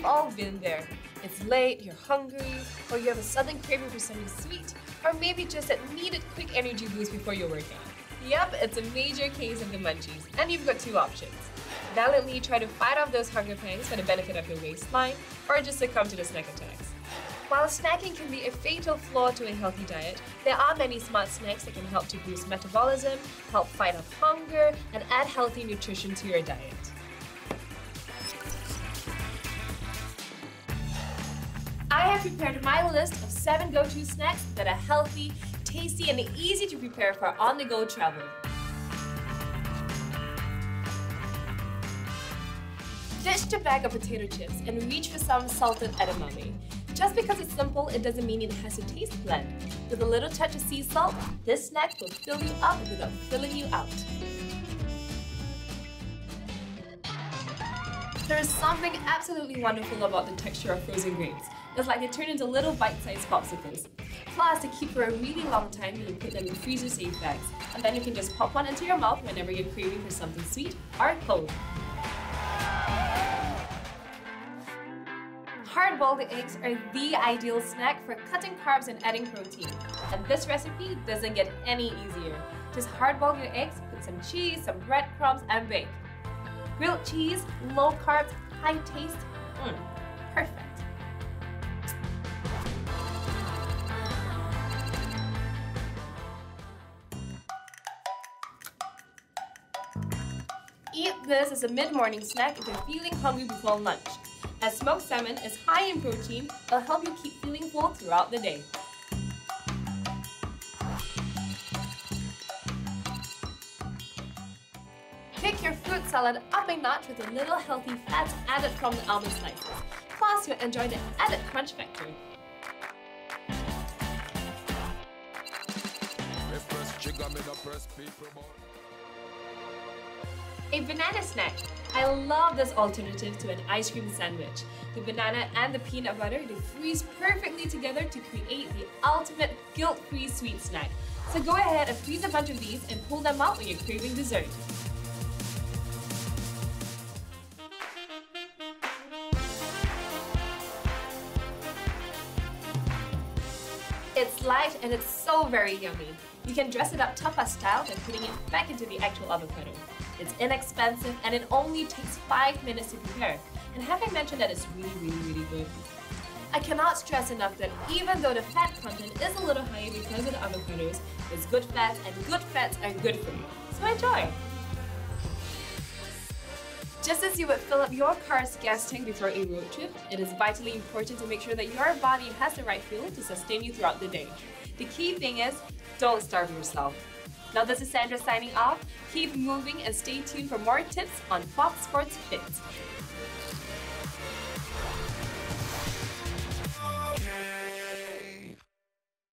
We've all been there. It's late, you're hungry, or you have a sudden craving for something sweet, or maybe just that needed quick energy boost before your workout. Yep, it's a major case of the munchies, and you've got two options. Valiantly try to fight off those hunger pangs for the benefit of your waistline, or just succumb to the snack attacks. While snacking can be a fatal flaw to a healthy diet, there are many smart snacks that can help to boost metabolism, help fight off hunger, and add healthy nutrition to your diet. I have prepared my list of 7 go-to snacks that are healthy, tasty, and easy to prepare for on-the-go travel. Ditch the bag of potato chips and reach for some salted edamame. Just because it's simple, it doesn't mean it has to taste bland. With a little touch of sea salt, this snack will fill you up without filling you out. There is something absolutely wonderful about the texture of frozen grapes. It's like they turn into little bite-sized popsicles. Plus, they keep for a really long time when you put them in freezer-safe bags. And then you can just pop one into your mouth whenever you're craving for something sweet or cold. Hard-boiled eggs are the ideal snack for cutting carbs and adding protein. And this recipe doesn't get any easier. Just hard-boil your eggs, put some cheese, some breadcrumbs, and bake. Grilled cheese, low carbs, high taste, mmm, perfect. Eat this as a mid-morning snack if you're feeling hungry before lunch. As smoked salmon is high in protein, it'll help you keep feeling full throughout the day. Pick your fruit salad up a notch with a little healthy fats added from the almond slices. Plus, you'll enjoy the added crunch factor. A banana snack. I love this alternative to an ice cream sandwich. The banana and the peanut butter, they freeze perfectly together to create the ultimate guilt-free sweet snack. So go ahead and freeze a bunch of these and pull them out when you're craving dessert. It's light and it's so very yummy. You can dress it up tapas style by putting it back into the actual avocado. It's inexpensive and it only takes 5 minutes to prepare. And have I mentioned that it's really, really, really good? I cannot stress enough that even though the fat content is a little higher because of the avocados, it's good fats and good fats are good for you. So enjoy! Just as you would fill up your car's gas tank before a road trip, it is vitally important to make sure that your body has the right fuel to sustain you throughout the day. The key thing is, don't starve yourself. Now this is Sandra signing off. Keep moving and stay tuned for more tips on Fox Sports Fit.